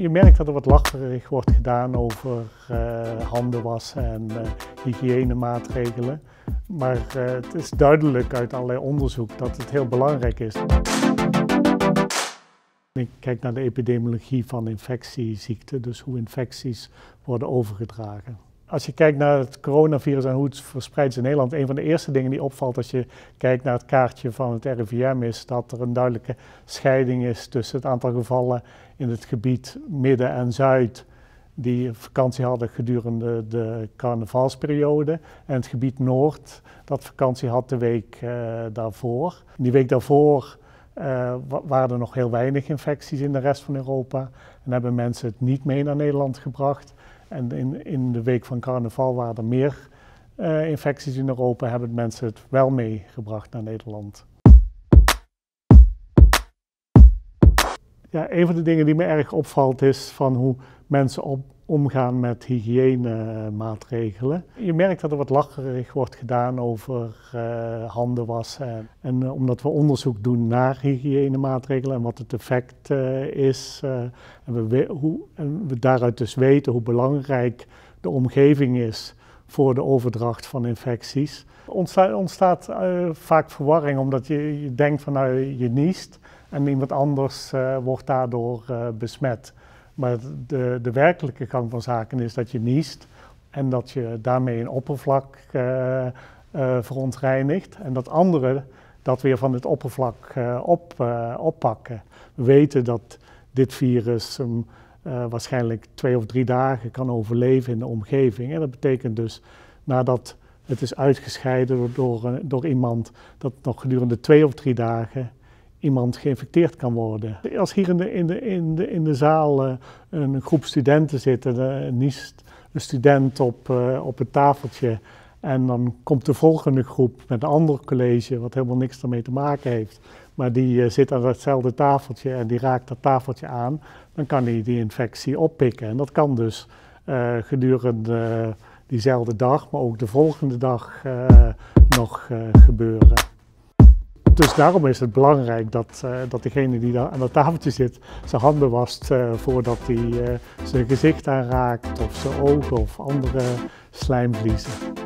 Je merkt dat er wat lacherig wordt gedaan over uh, handen wassen en uh, hygiënemaatregelen. Maar uh, het is duidelijk uit allerlei onderzoek dat het heel belangrijk is. Ik kijk naar de epidemiologie van infectieziekten, dus hoe infecties worden overgedragen. Als je kijkt naar het coronavirus en hoe het verspreidt is in Nederland, een van de eerste dingen die opvalt als je kijkt naar het kaartje van het RIVM is dat er een duidelijke scheiding is tussen het aantal gevallen in het gebied Midden en Zuid die vakantie hadden gedurende de carnavalsperiode en het gebied Noord dat vakantie had de week uh, daarvoor. Die week daarvoor uh, waren er nog heel weinig infecties in de rest van Europa en hebben mensen het niet mee naar Nederland gebracht. En in, in de week van carnaval waren er meer uh, infecties in Europa, hebben mensen het wel meegebracht naar Nederland. Ja, een van de dingen die me erg opvalt is van hoe mensen op, omgaan met hygiënemaatregelen. Je merkt dat er wat lacherig wordt gedaan over uh, handen wassen. En uh, omdat we onderzoek doen naar hygiënemaatregelen en wat het effect uh, is. en, we, hoe, en we daaruit dus weten hoe belangrijk de omgeving is voor de overdracht van infecties. Ontstaat, ontstaat vaak verwarring omdat je, je, denkt van nou je niest en iemand anders wordt daardoor besmet. Maar de, de werkelijke gang van zaken is dat je niest en dat je daarmee een oppervlak uh, uh, verontreinigt en dat anderen dat weer van het oppervlak uh, op, oppakken. We weten dat dit virus waarschijnlijk twee of drie dagen kan overleven in de omgeving. En dat betekent dus nadat het is uitgescheiden door, door iemand, dat nog gedurende twee of drie dagen iemand geïnfecteerd kan worden. Als hier in de, in de, in de, in de zaal uh, een groep studenten zitten, niest een student op, uh, op het tafeltje en dan komt de volgende groep met een ander college wat helemaal niks ermee te maken heeft, maar die zit aan datzelfde tafeltje en die raakt dat tafeltje aan, dan kan hij die infectie oppikken. En dat kan dus gedurende diezelfde dag, maar ook de volgende dag nog gebeuren. Dus daarom is het belangrijk dat, uh, dat degene die aan dat tafeltje zit zijn handen wast uh, voordat hij uh, zijn gezicht aanraakt of zijn ogen of andere slijmvliezen.